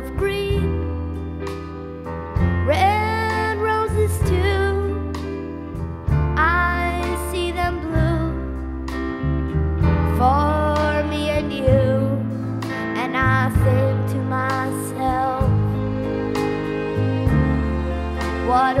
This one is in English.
of green, red roses too. I see them blue. For me and you, and I think to myself, what